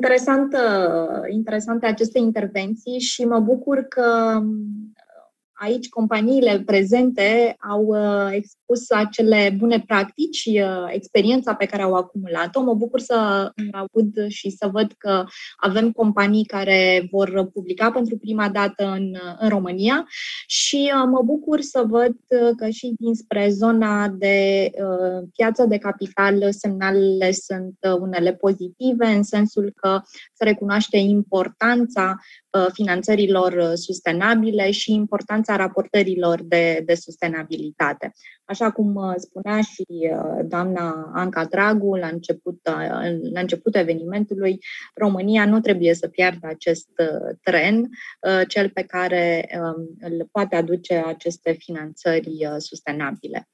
interesant, interesante aceste intervenții și mă bucur că aici companiile prezente au uh, expus acele bune practici, uh, experiența pe care au acumulat-o. Mă bucur să aud și să văd că avem companii care vor publica pentru prima dată în, în România și uh, mă bucur să văd că și dinspre zona de piață de capital semnalele sunt unele pozitive, în sensul că se recunoaște importanța finanțărilor sustenabile și importanța raportărilor de, de sustenabilitate. Așa cum uh, spunea și uh, doamna Anca Dragu la început, uh, la început evenimentului, România nu trebuie să piardă acest tren, cel pe care um, îl poate aduce aceste finanțări sustenabile.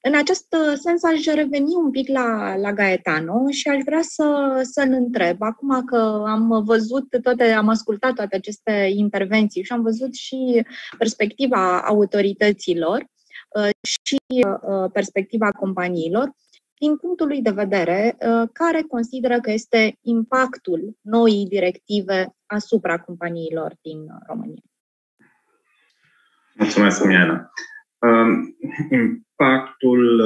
În acest sens, aș reveni un pic la, la Gaetano și aș vrea să, să-l întreb, acum că am văzut toate, am ascultat toate aceste intervenții și am văzut și perspectiva autorităților, Uh, și uh, perspectiva companiilor, din punctul lui de vedere, uh, care consideră că este impactul noii directive asupra companiilor din România? Mulțumesc, Miana. Um, impactul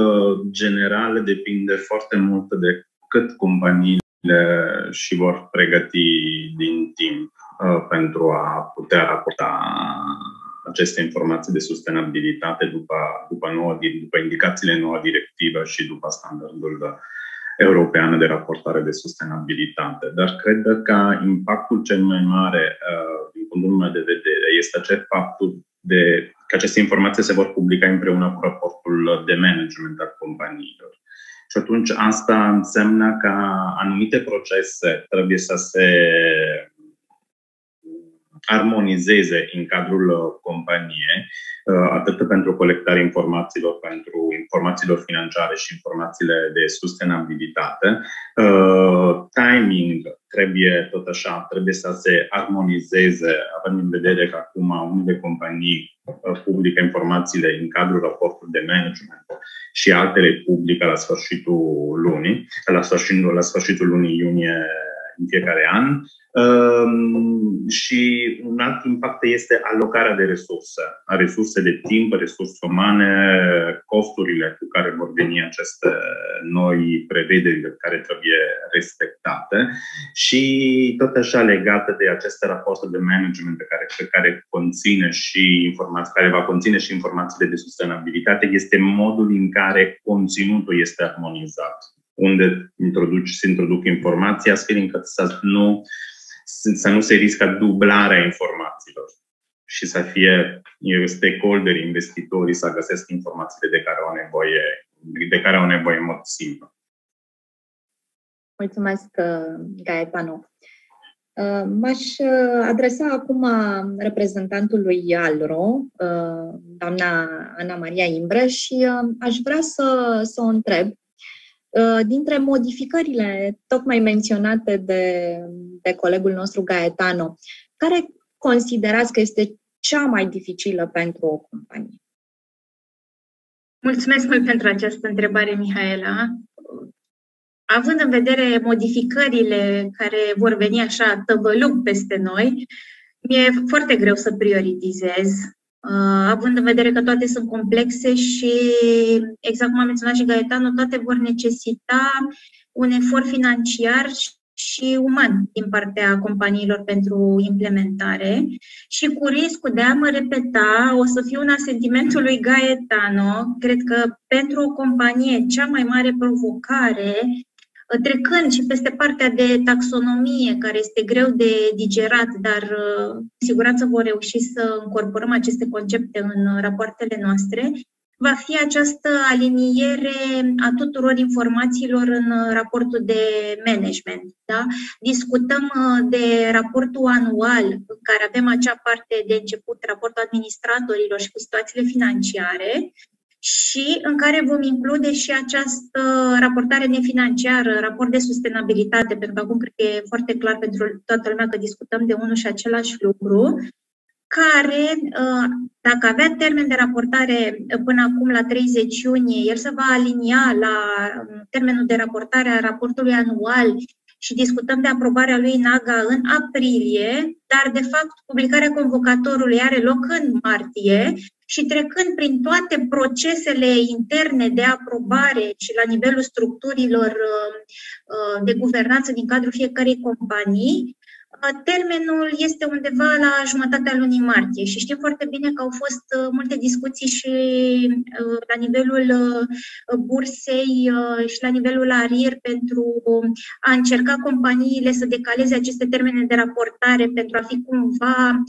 general depinde foarte mult de cât companiile și vor pregăti din timp pentru a putea raporta aceste informații de sustenabilitate după, după, nouă, după indicațiile noua directivă și după standardul european de raportare de sustenabilitate. Dar cred că impactul cel mai mare, uh, din punctul meu de vedere, este acel faptul de că aceste informații se vor publica împreună cu raportul de management al companiilor. Și atunci asta înseamnă că anumite procese trebuie să se armonizeze în cadrul uh, companiei, uh, atât pentru colectarea informațiilor, pentru informațiilor financiare și informațiile de sustenabilitate. Uh, timing trebuie tot așa, trebuie să se armonizeze, având în vedere că acum unele companii publică informațiile în cadrul raportului de management și altele publică la sfârșitul lunii, la sfârșitul, la sfârșitul lunii iunie în fiecare an. Ehm, și un alt impact este alocarea de resurse, a resurse de timp, resurse umane, costurile cu care vor veni aceste noi prevederi care trebuie respectate și tot așa legată de aceste rapoarte de management pe care, pe care conține și informații, care va conține și informațiile de sustenabilitate, este modul în care conținutul este armonizat unde introduci, se introduc informații, astfel încât să nu, să nu se riscă dublarea informațiilor și să fie stakeholder, investitorii să găsesc informațiile de care au nevoie, de care au nevoie în mod simplu. Mulțumesc, Gaetano. M-aș adresa acum reprezentantului Alro, doamna Ana Maria Imbre, și aș vrea să, să o întreb Uh, dintre modificările tocmai menționate de, de colegul nostru Gaetano, care considerați că este cea mai dificilă pentru o companie? Mulțumesc mult pentru această întrebare, Mihaela. Având în vedere modificările care vor veni așa tăvăluc peste noi, mi-e foarte greu să prioritizez Uh, având în vedere că toate sunt complexe și, exact cum a menționat și Gaetano, toate vor necesita un efort financiar și uman din partea companiilor pentru implementare și cu riscul de a mă repeta, o să fiu un asentimentul lui Gaetano. Cred că pentru o companie cea mai mare provocare trecând și peste partea de taxonomie, care este greu de digerat, dar uh, cu siguranță vor reuși să încorporăm aceste concepte în rapoartele noastre, va fi această aliniere a tuturor informațiilor în raportul de management. Da? Discutăm uh, de raportul anual, în care avem acea parte de început, raportul administratorilor și cu situațiile financiare, și în care vom include și această raportare nefinanciară, raport de sustenabilitate, pentru că acum cred că e foarte clar pentru toată lumea că discutăm de unul și același lucru, care, uh, dacă avea termen de raportare până acum la 30 iunie, el se va alinia la um, termenul de raportare a raportului anual și discutăm de aprobarea lui NAGA în aprilie, dar de fapt publicarea convocatorului are loc în martie și trecând prin toate procesele interne de aprobare și la nivelul structurilor uh, uh, de guvernanță din cadrul fiecărei companii, Termenul este undeva la jumătatea lunii martie și știm foarte bine că au fost uh, multe discuții și uh, la nivelul uh, bursei și la nivelul ARIR pentru a încerca companiile să decaleze aceste termene de raportare pentru a fi cumva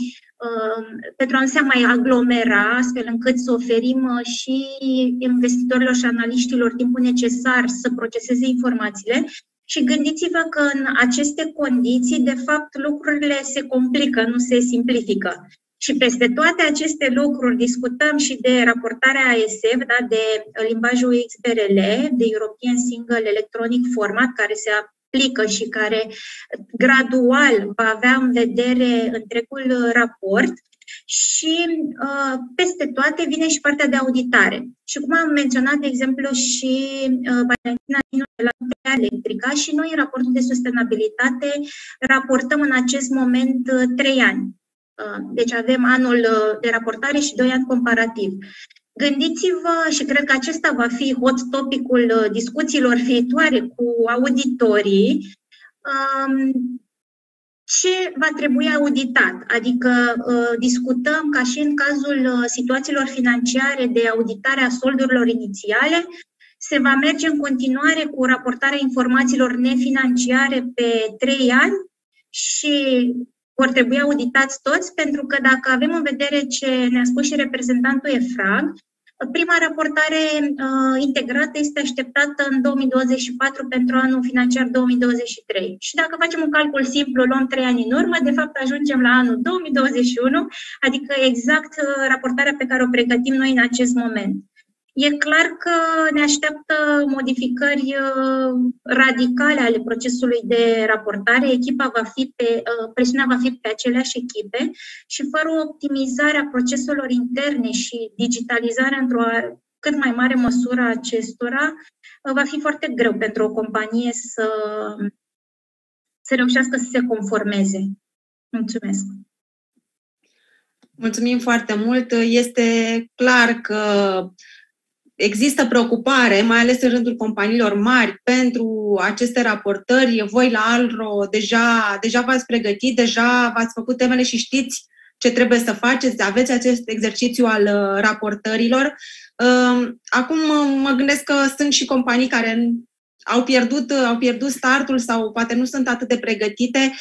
pentru a nu se mai aglomera, astfel încât să oferim și investitorilor și analiștilor timpul necesar să proceseze informațiile și gândiți-vă că în aceste condiții, de fapt, lucrurile se complică, nu se simplifică. Și peste toate aceste lucruri discutăm și de raportarea ASF, da, de limbajul XBRL, de European Single Electronic Format, care se aplică și care gradual va avea în vedere întregul raport și uh, peste toate vine și partea de auditare. Și cum am menționat, de exemplu, și uh, Valentina de la Electrica și noi în raportul de sustenabilitate raportăm în acest moment uh, trei ani. Uh, deci avem anul uh, de raportare și doi ani comparativ. Gândiți-vă, și cred că acesta va fi hot topicul uh, discuțiilor viitoare cu auditorii, um, ce va trebui auditat. Adică uh, discutăm ca și în cazul uh, situațiilor financiare de auditare a soldurilor inițiale, se va merge în continuare cu raportarea informațiilor nefinanciare pe trei ani și vor trebui auditați toți, pentru că dacă avem în vedere ce ne-a spus și reprezentantul EFRAG, Prima raportare uh, integrată este așteptată în 2024 pentru anul financiar 2023. Și dacă facem un calcul simplu, luăm trei ani în urmă, de fapt ajungem la anul 2021, adică exact uh, raportarea pe care o pregătim noi în acest moment. E clar că ne așteaptă modificări uh, radicale ale procesului de raportare. Echipa va fi pe, uh, presiunea va fi pe aceleași echipe și fără o optimizare a proceselor interne și digitalizarea într-o cât mai mare măsură a acestora, uh, va fi foarte greu pentru o companie să, să reușească să se conformeze. Mulțumesc! Mulțumim foarte mult. Este clar că există preocupare, mai ales în rândul companiilor mari, pentru aceste raportări. Voi la Alro deja, deja v-ați pregătit, deja v-ați făcut temele și știți ce trebuie să faceți, aveți acest exercițiu al uh, raportărilor. Um, acum uh, mă gândesc că sunt și companii care au pierdut, uh, au pierdut startul sau poate nu sunt atât de pregătite,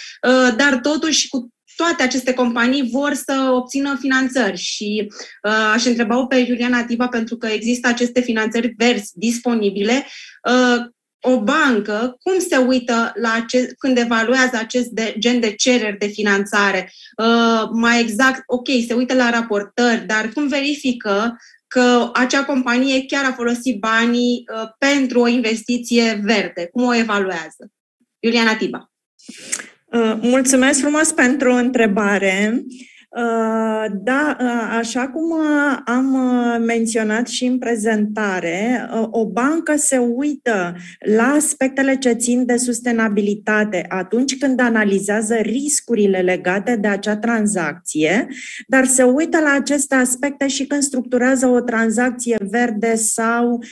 dar totuși cu toate aceste companii vor să obțină finanțări și uh, aș întreba-o pe Iuliana Tiva pentru că există aceste finanțări verzi disponibile. Uh, o bancă, cum se uită la acest, când evaluează acest de, gen de cereri de finanțare? Uh, mai exact, ok, se uită la raportări, dar cum verifică că acea companie chiar a folosit banii uh, pentru o investiție verde? Cum o evaluează? Iuliana Tiba. Uh, mulțumesc frumos pentru întrebare. Uh, da, uh, așa cum am menționat și în prezentare, o bancă se uită la aspectele ce țin de sustenabilitate atunci când analizează riscurile legate de acea tranzacție, dar se uită la aceste aspecte și când structurează o tranzacție verde sau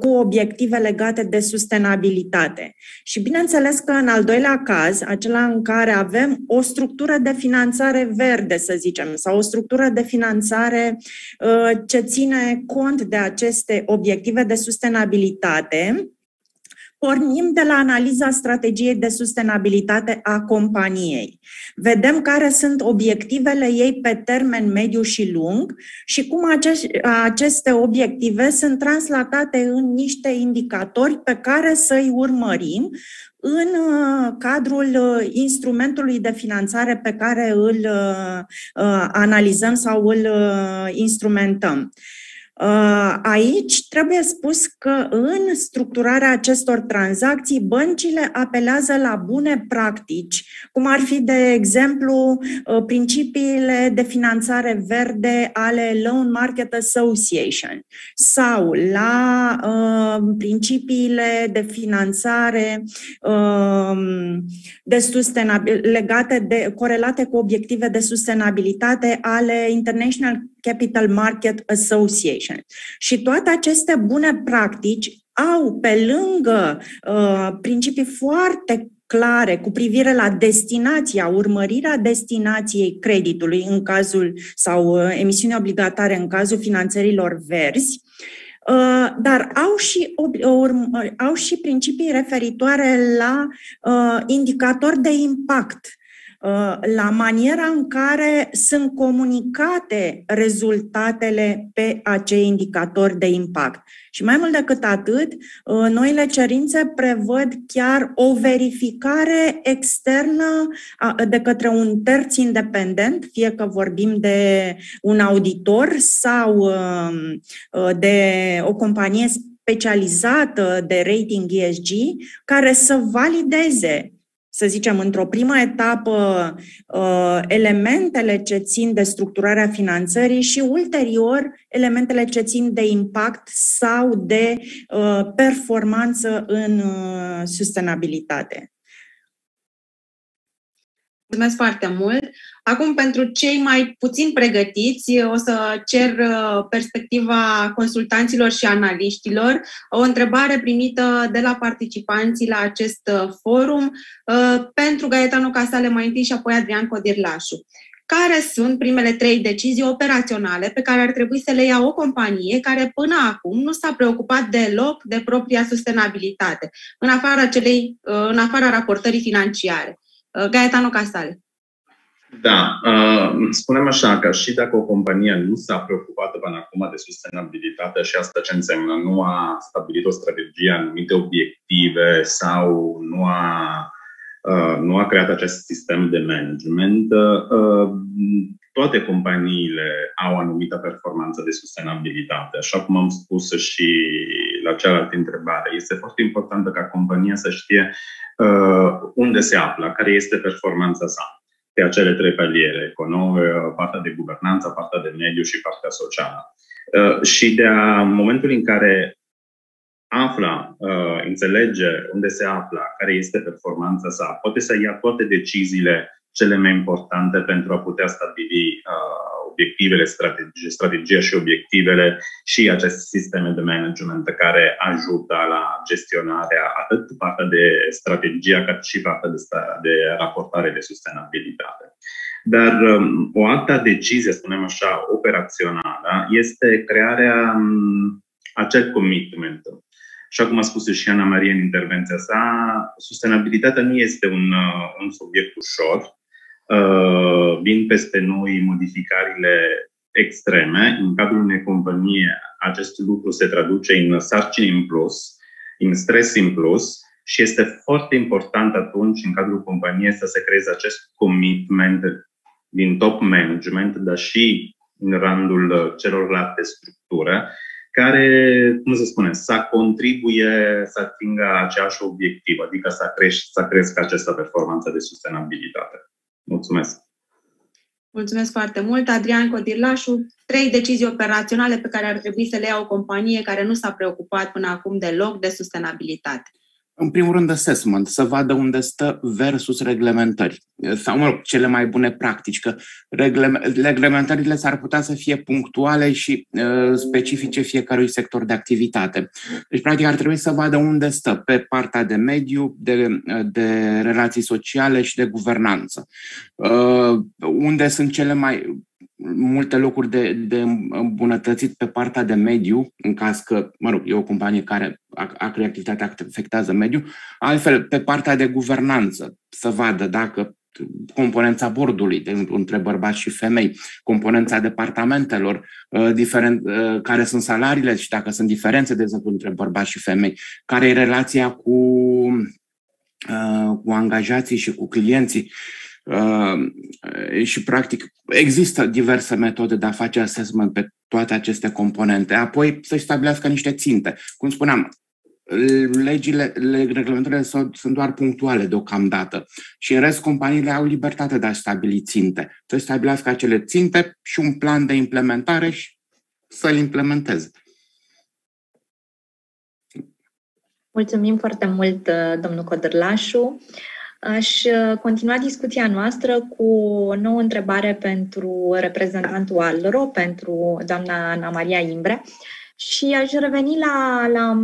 cu obiective legate de sustenabilitate. Și bineînțeles că în al doilea caz, acela în care avem o structură de finanțare verde, să zicem, sau o structură de finanțare uh, ce ține cont de aceste obiective de sustenabilitate, pornim de la analiza strategiei de sustenabilitate a companiei. Vedem care sunt obiectivele ei pe termen mediu și lung și cum aceste obiective sunt translatate în niște indicatori pe care să-i urmărim în uh, cadrul uh, instrumentului de finanțare pe care îl uh, analizăm sau îl instrumentăm. Uh, aici trebuie spus că în structurarea acestor tranzacții, băncile apelează la bune practici, cum ar fi, de exemplu, uh, principiile de finanțare verde ale Loan Market Association sau la uh, principiile de finanțare uh, de sustenabil, legate de, corelate cu obiective de sustenabilitate ale International Capital Market Association. Și toate aceste bune practici au, pe lângă uh, principii foarte clare cu privire la destinația, urmărirea destinației creditului în cazul sau uh, emisiunea obligatare în cazul finanțărilor verzi, uh, dar au și, au și principii referitoare la uh, indicatori de impact Uh, la maniera în care sunt comunicate rezultatele pe acei indicatori de impact. Și mai mult decât atât, uh, noile cerințe prevăd chiar o verificare externă de către un terț independent, fie că vorbim de un auditor sau um, uh, de o companie specializată de rating ESG, care să valideze să zicem, într-o primă etapă uh, elementele ce țin de structurarea finanțării și ulterior elementele ce țin de impact sau de uh, performanță în uh, sustenabilitate. Mulțumesc foarte mult! Acum, pentru cei mai puțin pregătiți, o să cer uh, perspectiva consultanților și analiștilor. O întrebare primită de la participanții la acest uh, forum uh, pentru Gaetano Casale mai întâi și apoi Adrian Codirlașu. Care sunt primele trei decizii operaționale pe care ar trebui să le ia o companie care până acum nu s-a preocupat deloc de propria sustenabilitate, în afara, celei, în afara raportării financiare? Gaetano Casale. Da, uh, spunem așa că și dacă o companie nu s-a preocupat până acum de sustenabilitate și asta ce înseamnă, nu a stabilit o strategie, anumite obiective sau nu a, uh, nu a creat acest sistem de management, uh, toate companiile au o anumită performanță de sustenabilitate. Așa cum am spus și la cealaltă întrebare, este foarte important ca compania să știe unde se află, care este performanța sa pe acele trei paliere, economic, partea de guvernanță, partea de mediu și partea socială. Uh, și de a, în momentul în care afla, uh, înțelege unde se află, care este performanța sa, poate să ia toate deciziile cele mai importante pentru a putea stabili uh, obiectivele, strategie, strategia și obiectivele și aceste sisteme de management care ajută la gestionarea atât partea de strategia cât și partea de, de raportare de sustenabilitate. Dar um, o altă decizie, spunem așa, operațională, este crearea um, acel commitment. Așa cum a spus și Ana Maria în intervenția sa, sustenabilitatea nu este un, uh, un subiect ușor, Uh, vin peste noi modificările extreme. În cadrul unei companii, acest lucru se traduce în sarcini în plus, în stres în plus și este foarte important atunci, în cadrul companiei, să se creeze acest commitment din top management, dar și în rândul celorlalte structură, care, cum să spune, să contribuie să atingă aceeași obiectiv, adică să, crești, să crească această performanță de sustenabilitate. Mulțumesc! Mulțumesc foarte mult. Adrian Codirlașu, trei decizii operaționale pe care ar trebui să le ia o companie care nu s-a preocupat până acum deloc de sustenabilitate. În primul rând, assessment, să vadă unde stă versus reglementări. Sau, mă rog, cele mai bune practici, că reglementările s-ar putea să fie punctuale și uh, specifice fiecărui sector de activitate. Deci, practic, ar trebui să vadă unde stă pe partea de mediu, de, de relații sociale și de guvernanță. Uh, unde sunt cele mai multe locuri de, de îmbunătățit pe partea de mediu, în caz că, mă rog, e o companie care a, a activitatea afectează mediul, altfel pe partea de guvernanță, să vadă dacă componența bordului de, între bărbați și femei, componența departamentelor, uh, diferent, uh, care sunt salariile și dacă sunt diferențe, de exemplu, între bărbați și femei, care e relația cu, uh, cu angajații și cu clienții. Uh, și, practic, există diverse metode de a face assessment pe toate aceste componente. Apoi să-și stabilească niște ținte. Cum spuneam, legile, reglementările sunt, sunt doar punctuale deocamdată și în rest companiile au libertate de a stabili ținte. Să stabilească acele ținte și un plan de implementare și să-l implementeze. Mulțumim foarte mult, domnul Codărlașu. Aș continua discuția noastră cu o nouă întrebare pentru reprezentantul ALRO, pentru doamna Ana Maria Imbre. Și aș reveni la, la,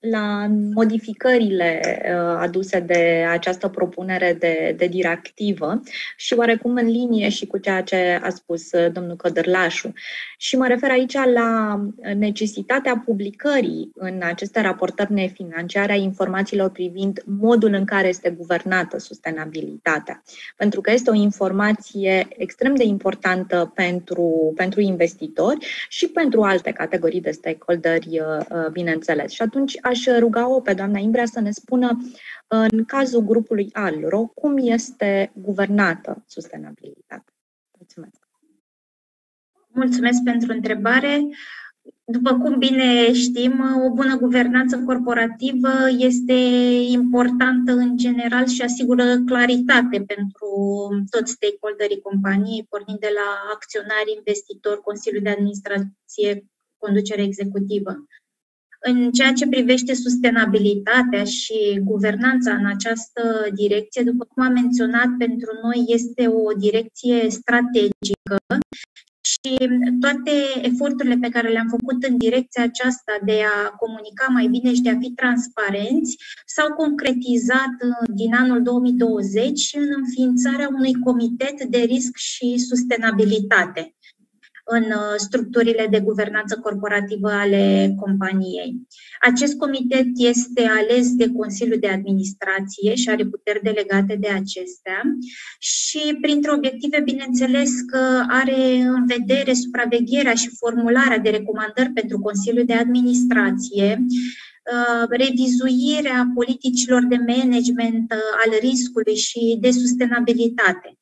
la modificările uh, aduse de această propunere de, de directivă și oarecum în linie și cu ceea ce a spus uh, domnul Cădărlașu. Și mă refer aici la necesitatea publicării în aceste raportări nefinanciare a informațiilor privind modul în care este guvernată sustenabilitatea. Pentru că este o informație extrem de importantă pentru, pentru investitori și pentru alte categorii de stakeholderi, uh, uh, bineînțeles. Și atunci aș ruga-o pe doamna Imbrea să ne spună, în cazul grupului ALRO, cum este guvernată sustenabilitatea. Mulțumesc! Mulțumesc pentru întrebare. După cum bine știm, o bună guvernanță corporativă este importantă în general și asigură claritate pentru toți stakeholderii companiei, pornind de la acționari, investitori, Consiliul de Administrație, conducere executivă. În ceea ce privește sustenabilitatea și guvernanța în această direcție, după cum am menționat, pentru noi este o direcție strategică și toate eforturile pe care le-am făcut în direcția aceasta de a comunica mai bine și de a fi transparenți s-au concretizat din anul 2020 în înființarea unui comitet de risc și sustenabilitate în uh, structurile de guvernanță corporativă ale companiei. Acest comitet este ales de Consiliul de Administrație și are puteri delegate de acestea și printre obiective, bineînțeles că are în vedere supravegherea și formularea de recomandări pentru Consiliul de Administrație, uh, revizuirea politicilor de management uh, al riscului și de sustenabilitate.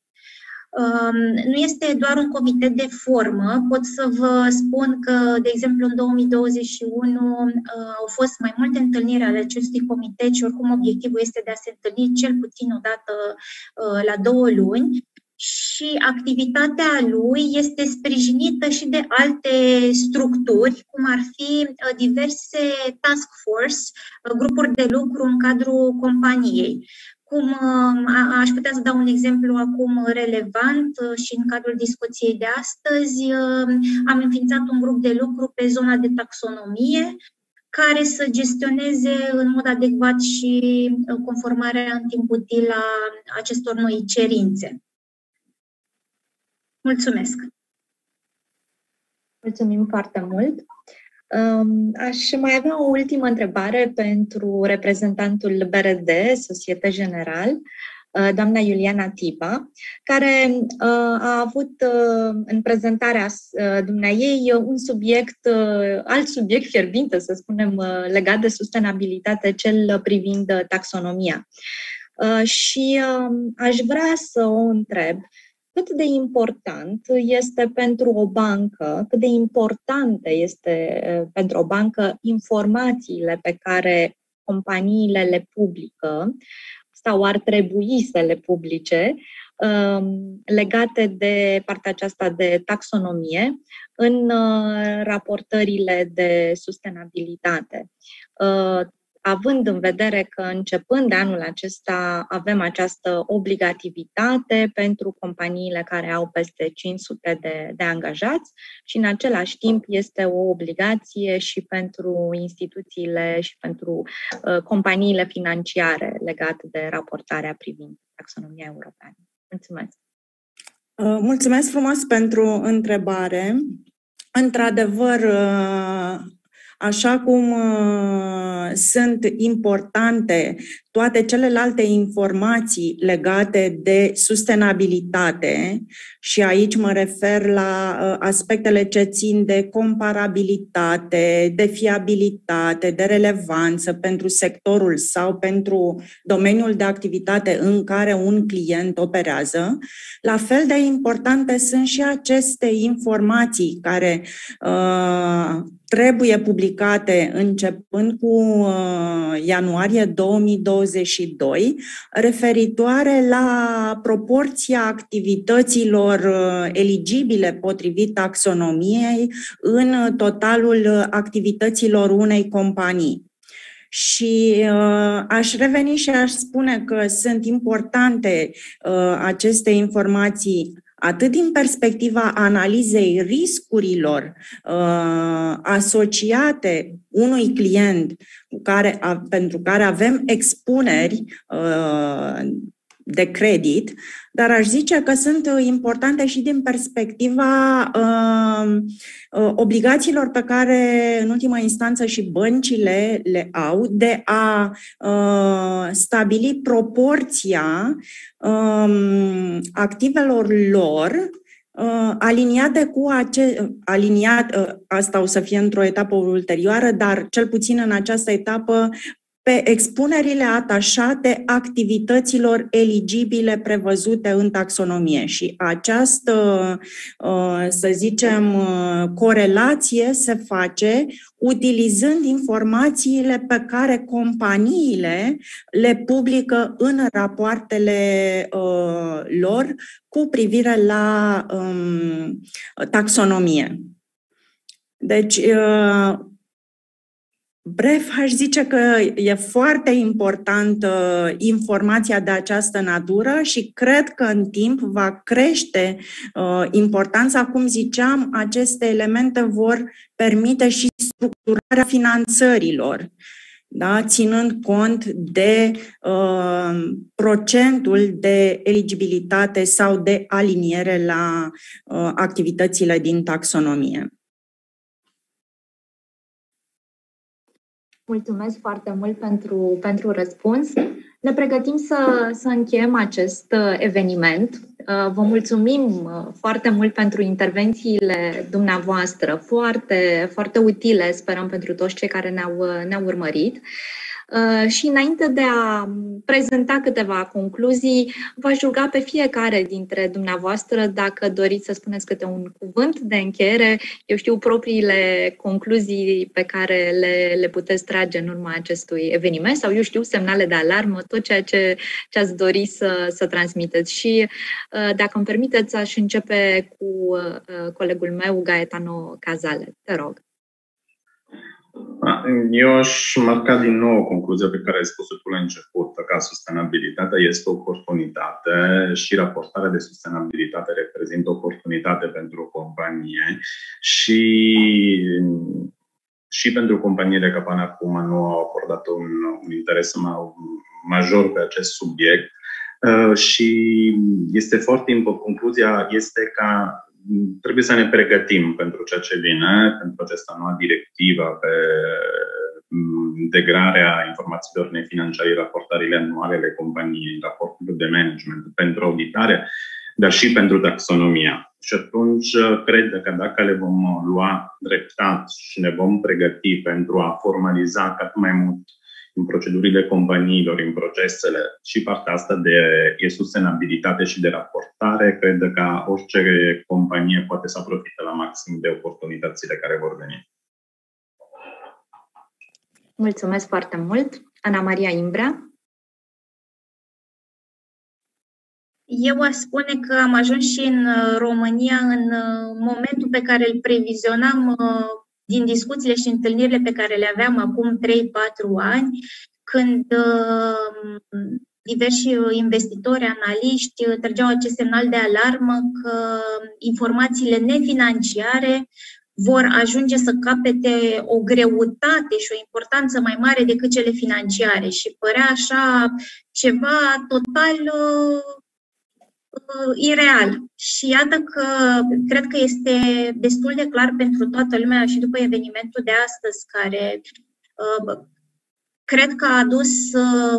Um, nu este doar un comitet de formă. Pot să vă spun că, de exemplu, în 2021 uh, au fost mai multe întâlniri ale acestui comitet și oricum obiectivul este de a se întâlni cel puțin o dată uh, la două luni și activitatea lui este sprijinită și de alte structuri, cum ar fi uh, diverse task force, grupuri de lucru în cadrul companiei cum aș putea să dau un exemplu acum relevant uh, și în cadrul discuției de astăzi, uh, am înființat un grup de lucru pe zona de taxonomie, care să gestioneze în mod adecvat și uh, conformarea în timp util a acestor noi cerințe. Mulțumesc! Mulțumim foarte mult! Aș mai avea o ultimă întrebare pentru reprezentantul BRD, Societe General, uh, doamna Iuliana Tipa, care uh, a avut uh, în prezentarea dumneaei un subiect, alt subiect fierbinte, să spunem, legat de sustenabilitate, cel privind taxonomia. Și aș vrea să o întreb cât de important este pentru o bancă, cât de importante este pentru o bancă informațiile pe care companiile le publică sau ar trebui să le publice legate de partea aceasta de taxonomie în raportările de sustenabilitate având în vedere că începând de anul acesta avem această obligativitate pentru companiile care au peste 500 de, de angajați și în același timp este o obligație și pentru instituțiile și pentru uh, companiile financiare legate de raportarea privind taxonomia europeană. Mulțumesc! Uh, mulțumesc frumos pentru întrebare. Într-adevăr, uh, așa cum uh, sunt importante toate celelalte informații legate de sustenabilitate Și aici mă refer la uh, aspectele ce țin de comparabilitate, de fiabilitate, de relevanță pentru sectorul sau pentru domeniul de activitate în care un client operează. La fel de importante sunt și aceste informații care uh, trebuie publicate începând cu uh, ianuarie 2022, referitoare la proporția activităților uh, eligibile potrivit taxonomiei în totalul activităților unei companii. Și uh, aș reveni și aș spune că sunt importante uh, aceste informații atât din perspectiva analizei riscurilor uh, asociate unui client cu care, a, pentru care avem expuneri uh, de credit, dar aș zice că sunt importante și din perspectiva uh, uh, obligațiilor pe care, în ultima instanță, și băncile le au de a uh, stabili proporția uh, activelor lor uh, aliniate cu ace- aliniat, uh, asta o să fie într-o etapă ulterioară, dar cel puțin în această etapă pe expunerile atașate activităților eligibile prevăzute în taxonomie. Și această, uh, să zicem, uh, corelație se face utilizând informațiile pe care companiile le publică în rapoartele uh, lor cu privire la um, taxonomie. Deci, Bref, aș zice că e foarte importantă informația de această natură și cred că în timp va crește uh, importanța. Cum ziceam, aceste elemente vor permite și structurarea finanțărilor, da? ținând cont de uh, procentul de eligibilitate sau de aliniere la uh, activitățile din taxonomie. Mulțumesc foarte mult pentru, pentru răspuns. Ne pregătim să, să încheiem acest uh, eveniment. Uh, vă mulțumim uh, foarte mult pentru intervențiile dumneavoastră, foarte, foarte utile, sperăm, pentru toți cei care ne-au, ne-au urmărit. Uh, și înainte de a prezenta câteva concluzii, v-aș ruga pe fiecare dintre dumneavoastră dacă doriți să spuneți câte un cuvânt de încheiere, eu știu propriile concluzii pe care le, le puteți trage în urma acestui eveniment sau eu știu semnale de alarmă, tot ceea ce, ce ați dori să, să transmiteți. Și uh, dacă îmi permiteți, aș începe cu uh, colegul meu, Gaetano Cazale. Te rog. Eu aș marca din nou concluzia pe care ai spus-o tu la început, că sustenabilitatea este o oportunitate și raportarea de sustenabilitate reprezintă o oportunitate pentru o companie și și pentru companiile care până acum nu au acordat un, un interes major pe acest subiect. Uh, și este foarte important, concluzia este ca trebuie să ne pregătim pentru ceea ce vine, pentru această nouă directivă pe mm, integrarea informațiilor nefinanciare, raportările anuale ale companiei, raportul de management pentru auditare, dar și pentru taxonomia. Și atunci cred că dacă le vom lua dreptat și ne vom pregăti pentru a formaliza cât mai mult în procedurile companiilor, în procesele și partea asta de e sustenabilitate și de raportare, cred că orice companie poate să profite la maxim de oportunitățile care vor veni. Mulțumesc foarte mult. Ana Maria Imbrea. Eu aș spune că am ajuns și în România în momentul pe care îl previzionam din discuțiile și întâlnirile pe care le aveam acum 3-4 ani, când uh, diversi investitori, analiști uh, trăgeau acest semnal de alarmă că informațiile nefinanciare vor ajunge să capete o greutate și o importanță mai mare decât cele financiare. Și părea așa ceva total uh, uh, ireal. Și iată că cred că este destul de clar pentru toată lumea și după evenimentul de astăzi, care uh, cred că a adus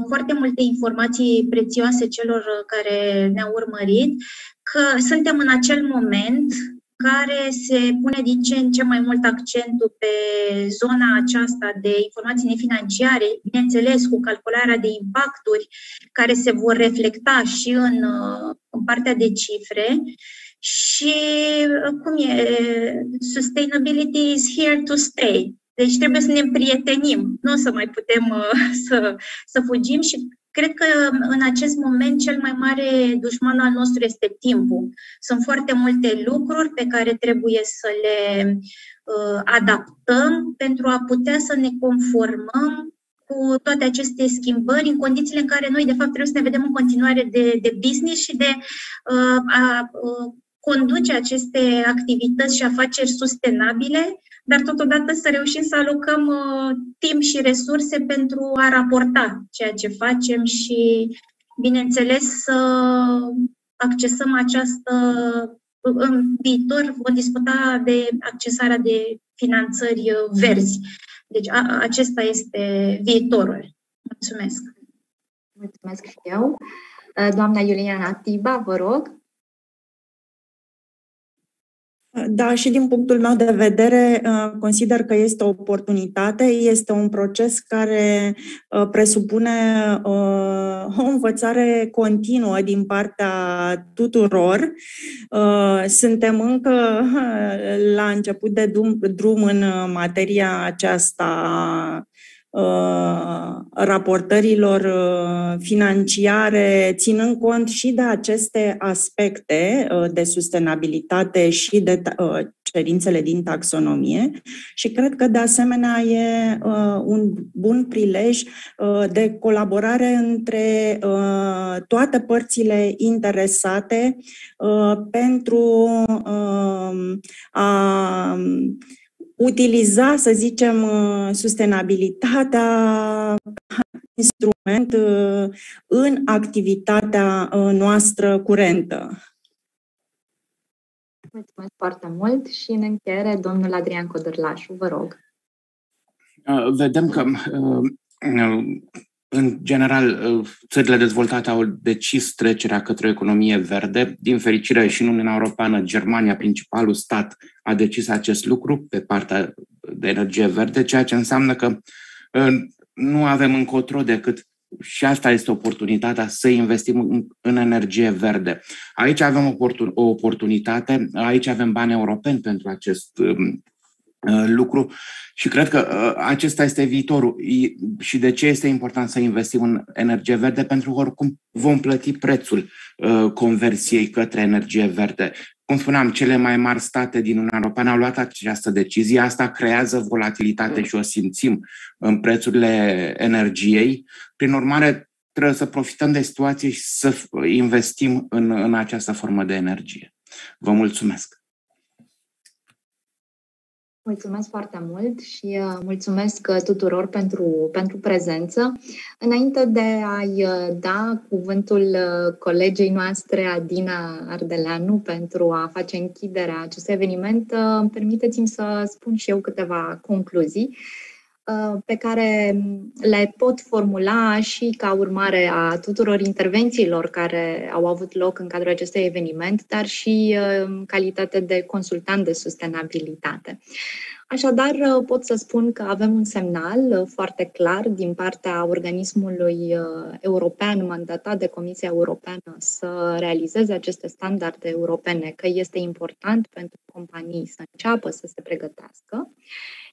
foarte multe informații prețioase celor care ne-au urmărit, că suntem în acel moment care se pune din ce în ce mai mult accentul pe zona aceasta de informații nefinanciare, bineînțeles cu calcularea de impacturi care se vor reflecta și în, în partea de cifre. Și cum e? Sustainability is here to stay. Deci trebuie să ne împrietenim, nu o să mai putem uh, să, să fugim și Cred că în acest moment cel mai mare dușman al nostru este timpul. Sunt foarte multe lucruri pe care trebuie să le uh, adaptăm pentru a putea să ne conformăm cu toate aceste schimbări în condițiile în care noi, de fapt, trebuie să ne vedem în continuare de, de business și de uh, a uh, conduce aceste activități și afaceri sustenabile dar totodată să reușim să alocăm uh, timp și resurse pentru a raporta ceea ce facem și, bineînțeles, să accesăm această. În viitor vom discuta de accesarea de finanțări uh, verzi. Deci a, acesta este viitorul. Mulțumesc! Mulțumesc și eu. Uh, doamna Iuliana Tiba, vă rog. Da, și din punctul meu de vedere, uh, consider că este o oportunitate, este un proces care uh, presupune uh, o învățare continuă din partea tuturor. Suntem încă la început de drum în materia aceasta Uh, raportărilor uh, financiare, ținând cont și de aceste aspecte uh, de sustenabilitate și de cerințele din taxonomie. Și cred că de asemenea e un bun prilej de colaborare între toate părțile interesate pentru a utiliza, să zicem, uh, sustenabilitatea instrument uh, în activitatea uh, noastră curentă. Mulțumesc foarte mult și în încheiere, domnul Adrian Codărlașu, vă rog. Vedem că în general, țările dezvoltate au decis trecerea către o economie verde. Din fericire, și în Uniunea Europeană, Germania, principalul stat, a decis acest lucru pe partea de energie verde, ceea ce înseamnă că nu avem încotro decât și asta este oportunitatea să investim în, energie verde. Aici avem o oportunitate, aici avem bani europeni pentru acest um, Uh, lucru și cred că uh, acesta este viitorul. Și de ce este important să investim în energie verde? Pentru că oricum vom plăti prețul uh, conversiei către energie verde. Cum spuneam, cele mai mari state din Uniunea Europeană au luat această decizie. Asta creează volatilitate și o simțim în prețurile energiei. Prin urmare, trebuie să profităm de situație și să investim în, în această formă de energie. Vă mulțumesc! Mulțumesc foarte mult și uh, mulțumesc uh, tuturor pentru, pentru prezență. Înainte de a-i uh, da cuvântul colegei noastre, Adina Ardeleanu, pentru a face închiderea acestui eveniment, permiteți-mi să spun și eu câteva concluzii. Uh, pe care le pot formula și ca urmare a tuturor intervențiilor care au avut loc în cadrul acestui eveniment, dar și uh, în calitate de consultant de sustenabilitate. Așadar, uh, pot să spun că avem un semnal foarte clar din partea organismului european mandatat de Comisia Europeană să realizeze aceste standarde europene, că este important pentru companii să înceapă să se pregătească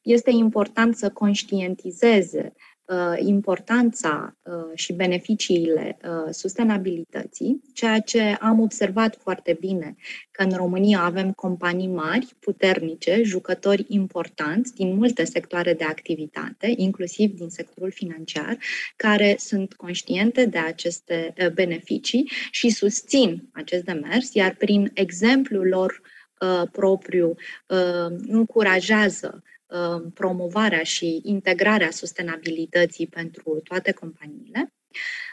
este important să conștientizeze uh, importanța uh, și beneficiile uh, sustenabilității, ceea ce am observat foarte bine că în România avem companii mari, puternice, jucători importanți din multe sectoare de activitate, inclusiv din sectorul financiar, care sunt conștiente de aceste beneficii și susțin acest demers, iar prin exemplul lor propriu încurajează Uh, promovarea și integrarea sustenabilității pentru toate companiile.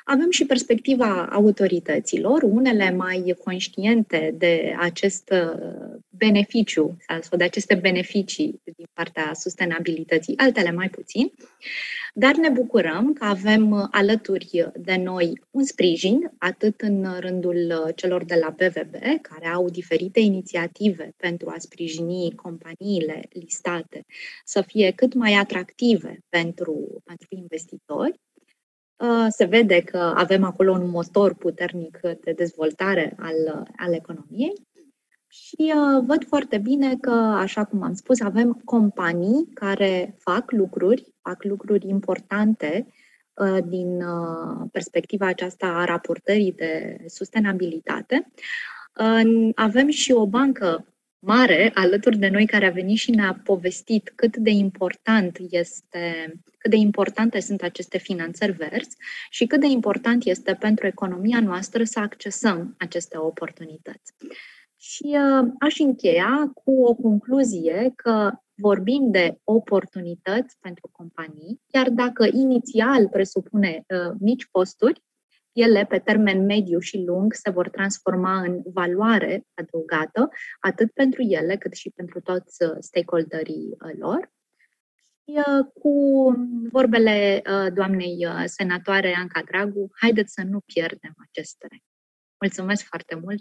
Avem și perspectiva autorităților, unele mai conștiente de acest uh, beneficiu sau de aceste beneficii din partea sustenabilității, altele mai puțin, dar ne bucurăm că avem alături de noi un sprijin, atât în rândul celor de la BVB, care au diferite inițiative pentru a sprijini companiile listate să fie cât mai atractive pentru, pentru investitori, Uh, se vede că avem acolo un motor puternic de dezvoltare al, al economiei și uh, văd foarte bine că, așa cum am spus, avem companii care fac lucruri, fac lucruri importante uh, din perspectiva aceasta a raportării de sustenabilitate. Avem și o bancă mare alături de noi care a venit și ne-a povestit cât de important este, cât de importante sunt aceste finanțări verzi și cât de important este pentru economia noastră să accesăm aceste oportunități. Și uh, aș încheia cu o concluzie că vorbim de oportunități pentru companii, chiar dacă inițial presupune uh, mici costuri, ele pe termen mediu și lung se vor transforma în valoare adăugată, atât pentru ele cât și pentru toți uh, stakeholderii uh, lor. Și uh, cu vorbele doamnei senatoare Anca Dragu, haideți să nu pierdem acest tren. Mulțumesc foarte mult!